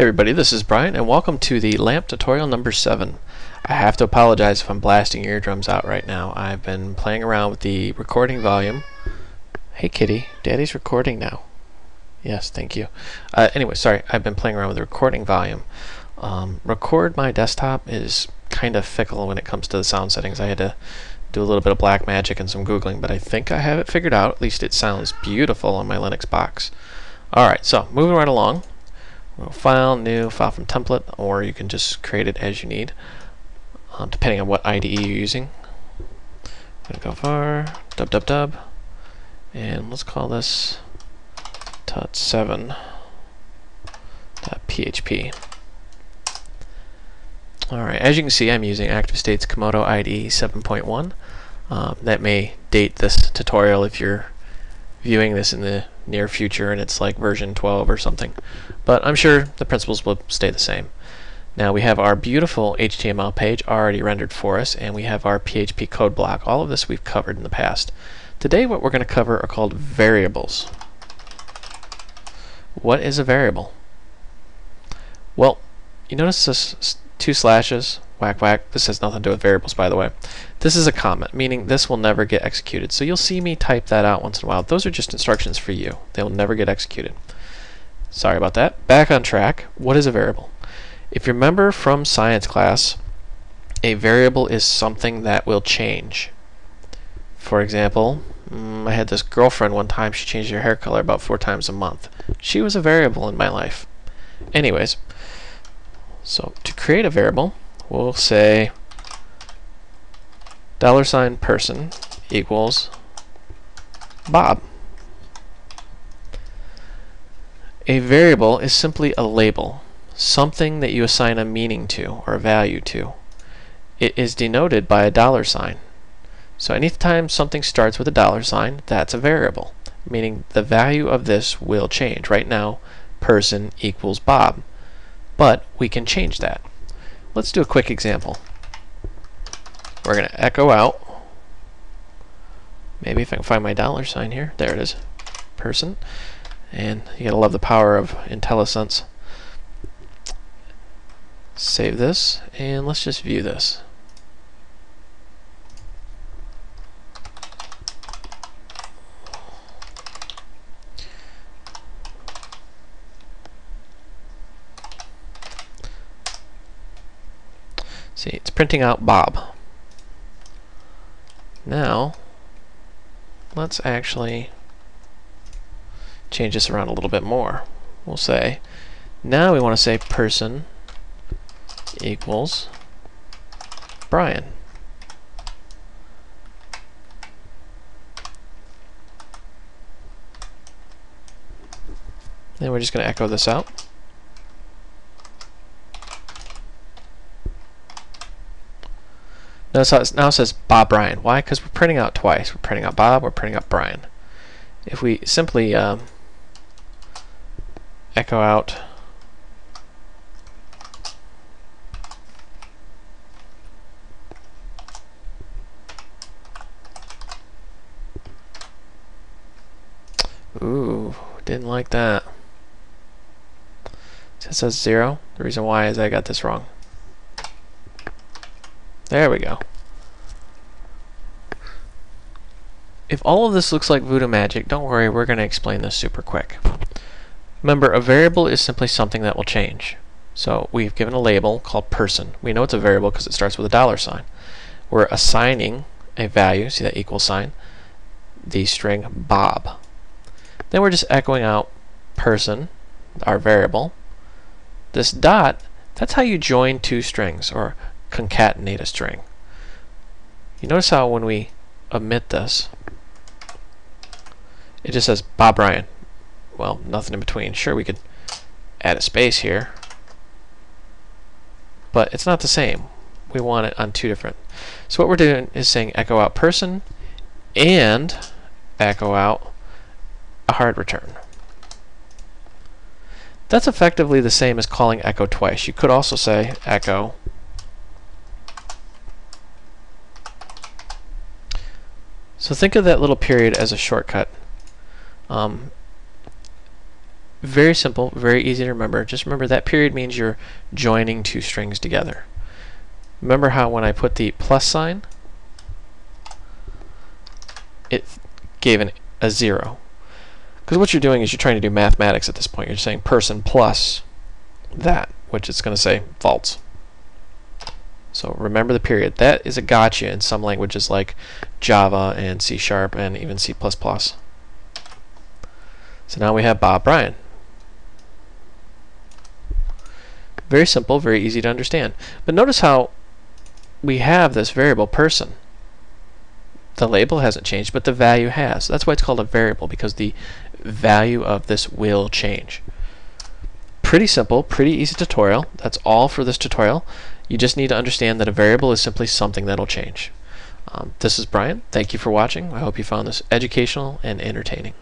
Hey everybody, this is Brian and welcome to the LAMP tutorial number 7. I have to apologize if I'm blasting eardrums out right now. I've been playing around with the recording volume. Hey kitty, daddy's recording now. Yes, thank you. Uh, anyway, sorry, I've been playing around with the recording volume. Um, record my desktop is kind of fickle when it comes to the sound settings. I had to do a little bit of black magic and some googling, but I think I have it figured out. At least it sounds beautiful on my Linux box. Alright, so moving right along. File, new, file from template, or you can just create it as you need, um, depending on what IDE you're using. I'm going to go for dub dub dub, and let's call this tut7.php. Alright, as you can see, I'm using ActiveState's Komodo IDE 7.1. Um, that may date this tutorial if you're viewing this in the near future and it's like version 12 or something. But I'm sure the principles will stay the same. Now we have our beautiful HTML page already rendered for us and we have our PHP code block. All of this we've covered in the past. Today what we're going to cover are called variables. What is a variable? Well, you notice this two slashes, whack whack. This has nothing to do with variables, by the way. This is a comment, meaning this will never get executed. So you'll see me type that out once in a while. Those are just instructions for you. They will never get executed. Sorry about that. Back on track. What is a variable? If you remember from science class, a variable is something that will change. For example, mm, I had this girlfriend one time, she changed her hair color about four times a month. She was a variable in my life. Anyways, so to create a variable, we'll say dollar sign person equals Bob. A variable is simply a label, something that you assign a meaning to or a value to. It is denoted by a dollar sign. So anytime something starts with a dollar sign, that's a variable, meaning the value of this will change. Right now, person equals Bob but we can change that. Let's do a quick example. We're going to echo out. Maybe if I can find my dollar sign here. There it is. Person. And you gotta love the power of IntelliSense. Save this, and let's just view this. See, it's printing out Bob. Now, let's actually change this around a little bit more. We'll say, now we want to say person equals Brian. Then we're just going to echo this out. How it now says Bob Brian. Why? Because we're printing out twice. We're printing out Bob, we're printing out Brian. If we simply um, echo out Ooh, didn't like that. It says zero. The reason why is I got this wrong. There we go. If all of this looks like voodoo magic, don't worry, we're going to explain this super quick. Remember, a variable is simply something that will change. So we've given a label called person. We know it's a variable because it starts with a dollar sign. We're assigning a value, see that equal sign, the string Bob. Then we're just echoing out person, our variable. This dot, that's how you join two strings, or concatenate a string. You notice how when we omit this, it just says Bob Brian. Well, nothing in between. Sure, we could add a space here, but it's not the same. We want it on two different. So what we're doing is saying echo out person and echo out a hard return. That's effectively the same as calling echo twice. You could also say echo So think of that little period as a shortcut. Um, very simple, very easy to remember. Just remember that period means you're joining two strings together. Remember how when I put the plus sign, it gave an, a zero. Because what you're doing is you're trying to do mathematics at this point. You're saying person plus that, which is going to say false. So remember the period. That is a gotcha in some languages like Java and C Sharp and even C++. So now we have Bob Brian. Very simple, very easy to understand. But notice how we have this variable person. The label hasn't changed, but the value has. That's why it's called a variable, because the value of this will change. Pretty simple, pretty easy tutorial. That's all for this tutorial. You just need to understand that a variable is simply something that'll change. Um, this is Brian. Thank you for watching. I hope you found this educational and entertaining.